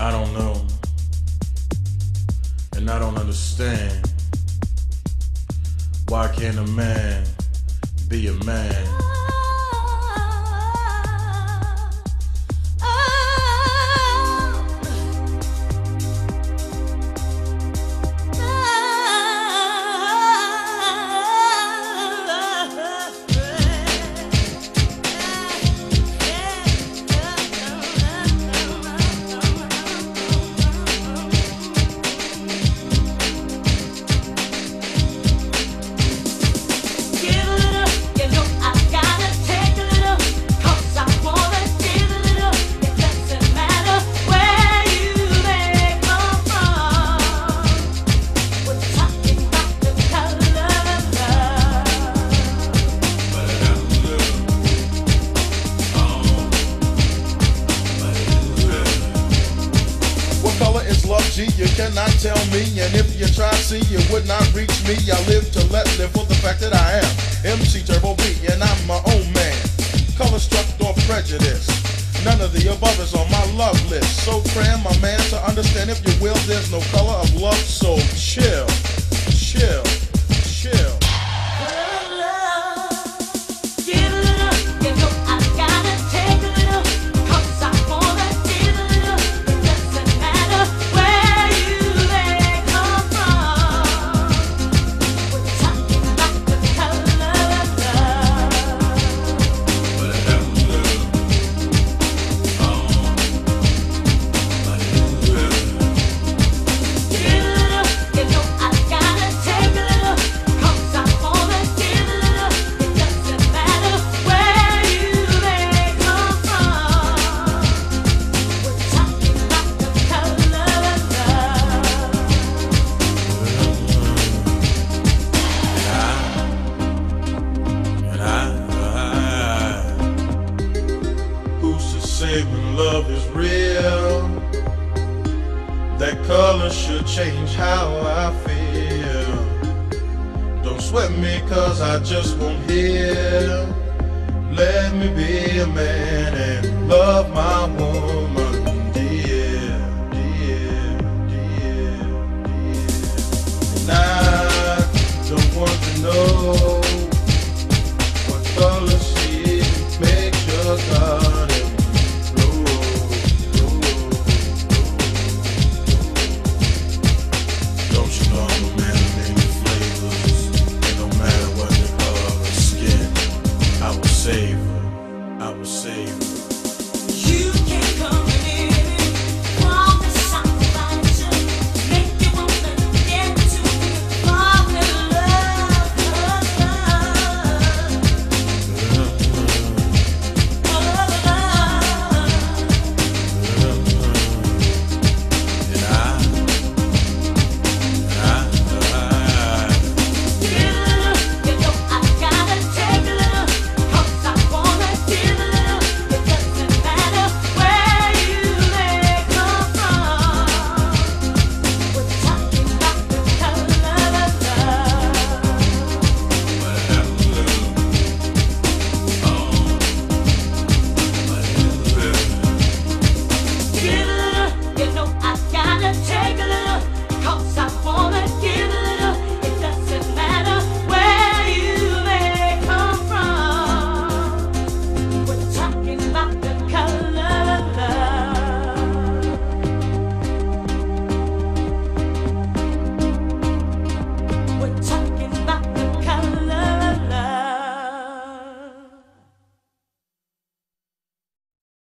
I don't know. And I don't understand. Why can't a man be a man? You cannot tell me. And if you try, see, you would not reach me. I live to let live for the fact that I am MC Turbo B, and I'm my own man. Color struck or prejudice. None of the above is on my love list. So cram, my man, to understand if you will, there's no color of love, so chill, chill, love is real, that color should change how I feel. Don't sweat me cause I just won't hear. Let me be a man and love my woman. save.